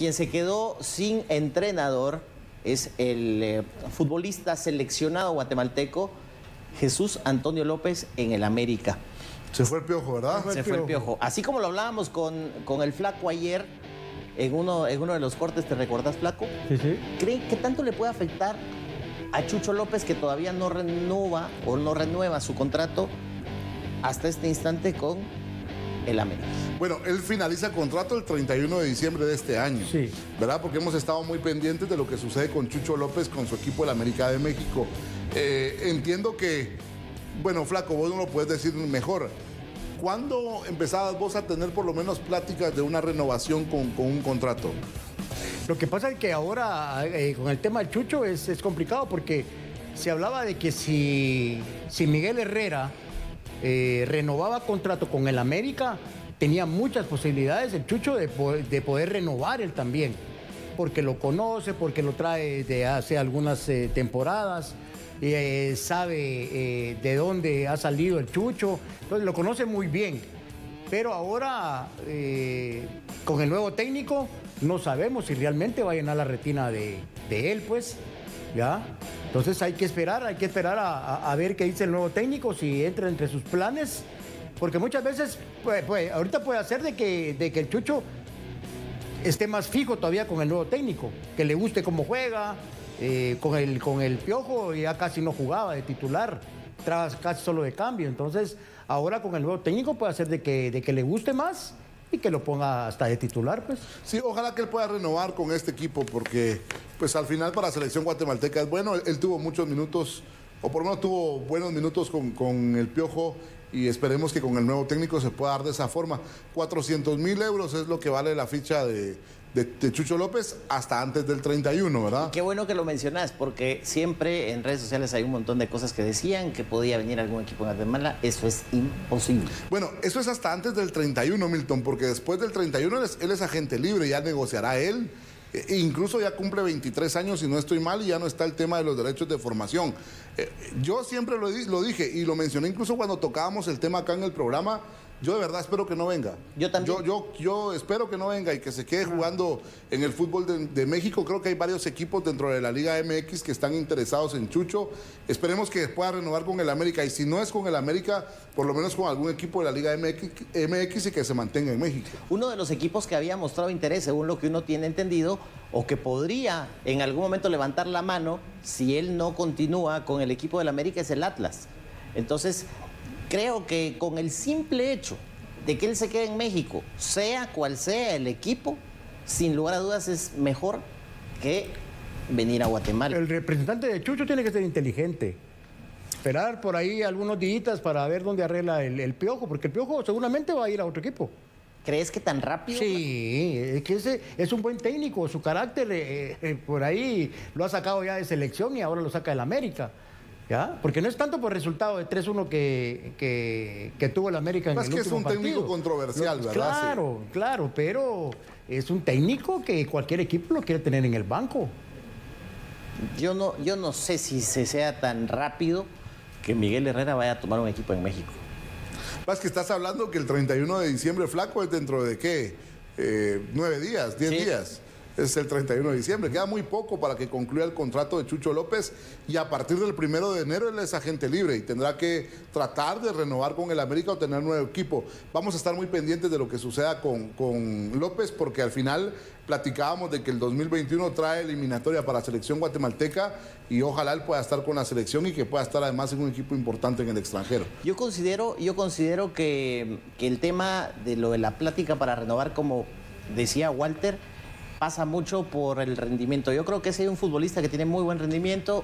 quien se quedó sin entrenador es el eh, futbolista seleccionado guatemalteco Jesús Antonio López en el América. Se fue el piojo, ¿verdad? Se fue el piojo. Así como lo hablábamos con, con el flaco ayer, en uno, en uno de los cortes, ¿te recordás, flaco? Sí, sí. ¿Creen que tanto le puede afectar a Chucho López que todavía no renueva o no renueva su contrato hasta este instante con el América. Bueno, él finaliza contrato el 31 de diciembre de este año. Sí. ¿Verdad? Porque hemos estado muy pendientes de lo que sucede con Chucho López, con su equipo del América de México. Eh, entiendo que, bueno, Flaco, vos no lo puedes decir mejor. ¿Cuándo empezabas vos a tener por lo menos pláticas de una renovación con, un contrato? Lo que pasa es que ahora eh, con el tema del Chucho es, es, complicado porque se hablaba de que si, si Miguel Herrera eh, renovaba contrato con el América, tenía muchas posibilidades el Chucho de, poder renovar él también, porque lo conoce, porque lo trae de hace algunas eh, temporadas, eh, sabe de dónde ha salido el Chucho, entonces lo conoce muy bien. Pero ahora, con el nuevo técnico, no sabemos si realmente va a llenar la retina de, de él, pues, ¿ya? Entonces hay que esperar, hay que esperar a, ver qué dice el nuevo técnico, si entra entre sus planes, porque muchas veces, pues, pues, ahorita puede hacer de que, de que el Chucho esté más fijo todavía con el nuevo técnico, que le guste cómo juega, eh, con, el, con el Piojo ya casi no jugaba de titular, tras casi solo de cambio, entonces ahora con el nuevo técnico puede hacer de que, de que le guste más y que lo ponga hasta de titular, pues. Sí, ojalá que él pueda renovar con este equipo, porque pues al final para la selección guatemalteca es bueno, él, tuvo muchos minutos, o por lo menos tuvo buenos minutos con, con el Piojo y esperemos que con el nuevo técnico se pueda dar de esa forma. 400 mil euros es lo que vale la ficha de, de, Chucho López hasta antes del 31, ¿verdad? qué bueno que lo mencionas, porque siempre en redes sociales hay un montón de cosas que decían que podía venir algún equipo en Guatemala. Eso es imposible. Bueno, eso es hasta antes del 31, Milton, porque después del 31 él es, él es agente libre, ya negociará él. E incluso ya cumple 23 años, y no estoy mal, y ya no está el tema de los derechos de formación. Eh, yo siempre lo, lo dije y lo mencioné incluso cuando tocábamos el tema acá en el programa yo de verdad espero que no venga. Yo también. Yo, yo, yo espero que no venga y que se quede jugando en el fútbol de, México. Creo que hay varios equipos dentro de la Liga MX que están interesados en Chucho. Esperemos que pueda renovar con el América. Y si no es con el América, por lo menos con algún equipo de la Liga MX, y que se mantenga en México. Uno de los equipos que había mostrado interés, según lo que uno tiene entendido, o que podría en algún momento levantar la mano si él no continúa con el equipo del América, es el Atlas. Entonces, Creo que con el simple hecho de que él se quede en México, sea cual sea el equipo, sin lugar a dudas es mejor que venir a Guatemala. El representante de Chucho tiene que ser inteligente. Esperar por ahí algunos días para ver dónde arregla el, piojo, porque el piojo seguramente va a ir a otro equipo. ¿Crees que tan rápido? Sí, es que ese es un buen técnico, su carácter eh, eh, por ahí lo ha sacado ya de selección y ahora lo saca del América. Porque no es tanto por el resultado de 3-1 que, que, tuvo el América en el último Es que es un técnico controversial, ¿verdad? Claro, claro, pero es un técnico que cualquier equipo lo quiere tener en el banco. Yo no, yo no sé si se sea tan rápido que Miguel Herrera vaya a tomar un equipo en México. Más que estás hablando que el 31 de diciembre flaco es dentro de qué? Eh, nueve días, diez días es el 31 de diciembre. Queda muy poco para que concluya el contrato de Chucho López y a partir del primero de enero él es agente libre y tendrá que tratar de renovar con el América o tener nuevo equipo. Vamos a estar muy pendientes de lo que suceda con, con López porque al final platicábamos de que el 2021 trae eliminatoria para la selección guatemalteca y ojalá él pueda estar con la selección y que pueda estar además en un equipo importante en el extranjero. Yo considero, yo considero que, que el tema de lo de la plática para renovar, como decía Walter, pasa mucho por el rendimiento. Yo creo que si hay un futbolista que tiene muy buen rendimiento,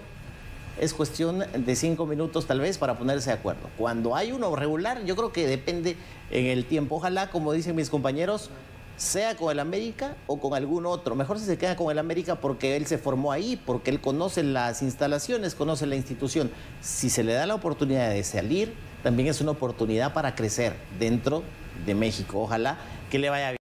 es cuestión de cinco minutos tal vez para ponerse de acuerdo. Cuando hay uno regular, yo creo que depende en el tiempo. Ojalá, como dicen mis compañeros, sea con el América o con algún otro. Mejor si se queda con el América porque él se formó ahí, porque él conoce las instalaciones, conoce la institución. Si se le da la oportunidad de salir, también es una oportunidad para crecer dentro de México. Ojalá que le vaya bien.